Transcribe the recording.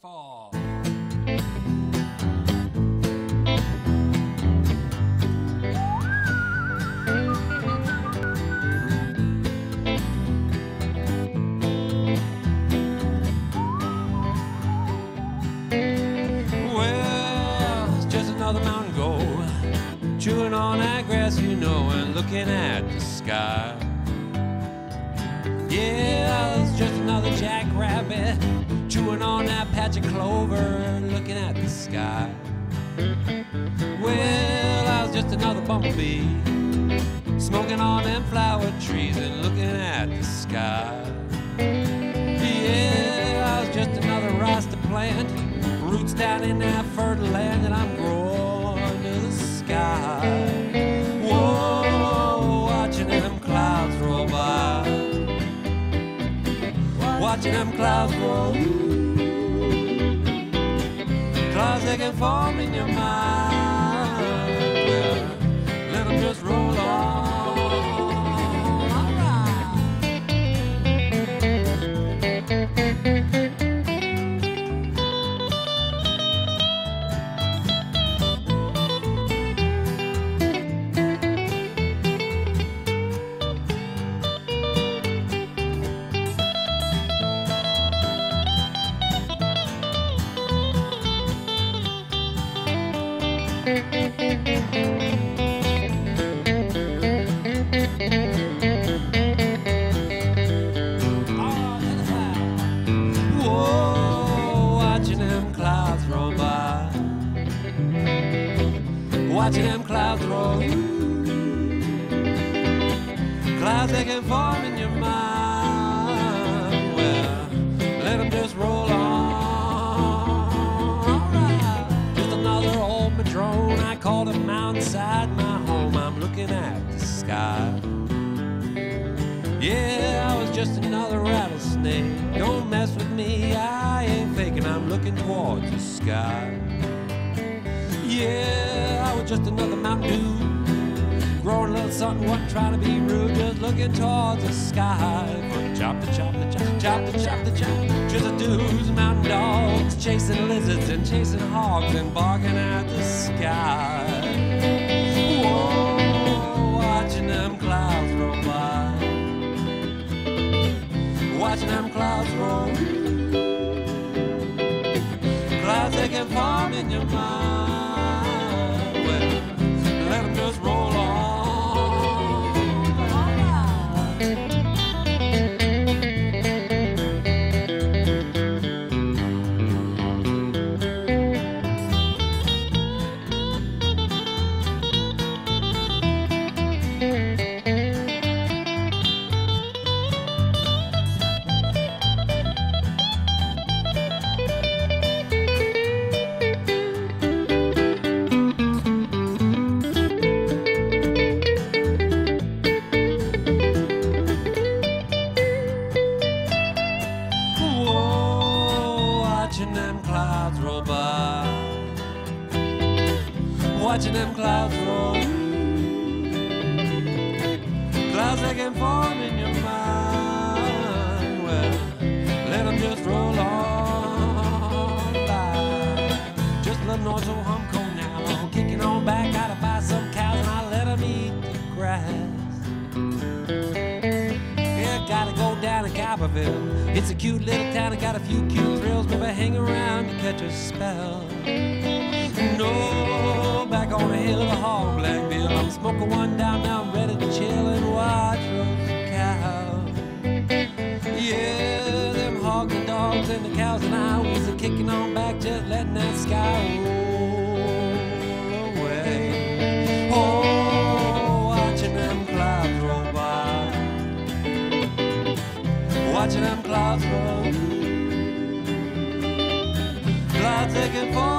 fall. Well, it's just another mountain goat, chewing on that grass, you know, and looking at the sky. Yeah, patch of clover, looking at the sky. Well, I was just another bumblebee, smoking on them flower trees and looking at the sky. Yeah, I was just another Rasta plant, roots down in that fertile land, and I'm growing to the sky. Whoa, watching them clouds roll by, watching them clouds roll. Clouds they can form in your mind. Watching them clouds roll by. Watching them clouds roll. Clouds they can form in your mind. Madrone. I call the mountainside my home. I'm looking at the sky. Yeah, I was just another rattlesnake. Don't mess with me, I ain't faking, I'm looking towards the sky. Yeah, I was just another Mountain Dew. Growing a little something, wasn't trying to be rude, just looking towards the sky. From chop the chop the chop, chop the chop the chop. Just a dudes, mountain dogs, chasing lizards and chasing hogs and barking at the sky. Whoa, watching them clouds roll by watching them clouds roll. Clouds they can form in your mind. Clouds roll by. Watching them clouds roll. Clouds they can form in your mind. Well, let them just roll on by. Just a little noise of humco now. Kicking on back, gotta buy some cows and I let them eat the grass. Gotta go down to Copperville. It's a cute little town, it got a few cute thrills. but I hang around a spell. No, back on the hill, the hog Blackville. I'm smoking one down now, I'm ready to chill and watch those cows. Yeah, them hogs and dogs and the cows and I was a kicking on back, just letting that sky roll taking for